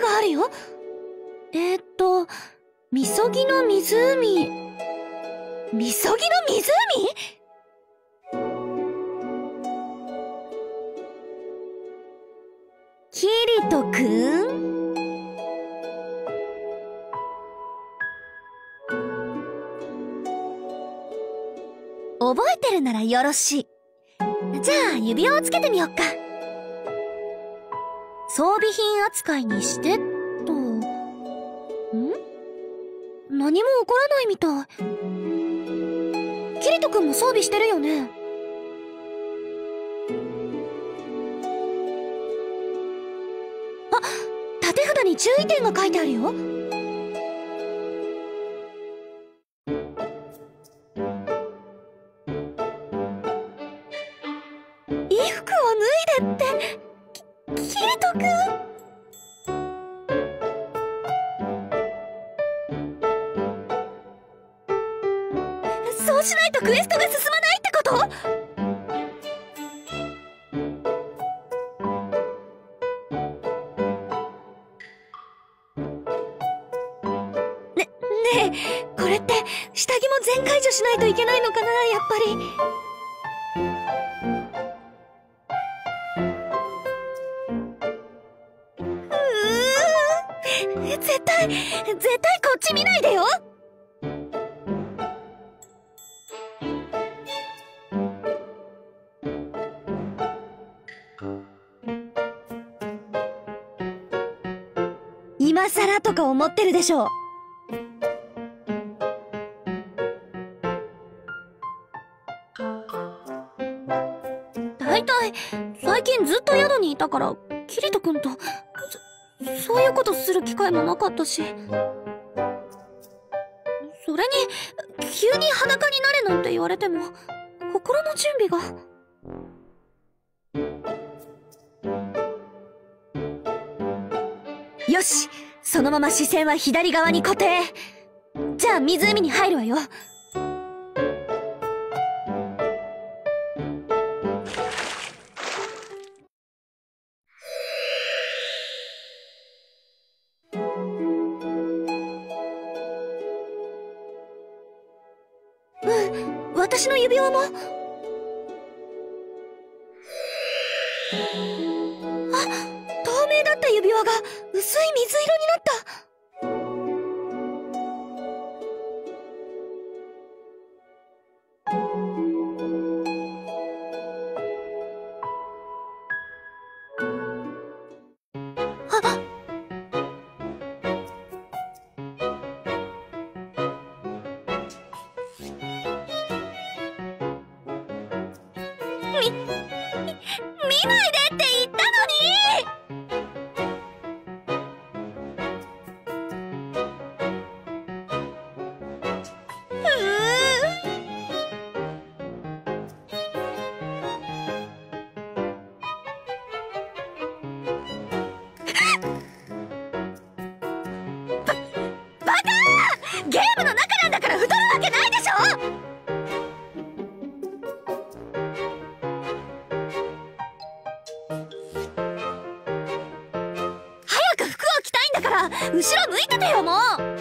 があるよ。えー、っと、みそぎの湖。みそぎの湖？キリトくん？覚えてるならよろしい。じゃあ、指輪をつけてみよっか。装備品扱いにして、と。ん？何も起こらないみたい。キリト君も装備してるよね？あ、縦札に注意点が書いてあるよ。キキリト君。そうしないとクエストが進まないってこと？ね、ねえ、これって下着も全解除しないといけないのかな、やっぱり。絶対、こっち見ないでよ今更とか思ってるでしょう。だいたい、最近ずっと宿にいたから、キリト君と、そ、ういうことする機会もなかったし。それに、急に裸になれなんて言われても、心の準備が。よしそのまま視線は左側に固定じゃあ湖に入るわよ私の指輪も。あ透明だった指輪が薄い水色になった。み、見ないでって言ったのに。ゲームの中なんだからから後ろ向いててよもう。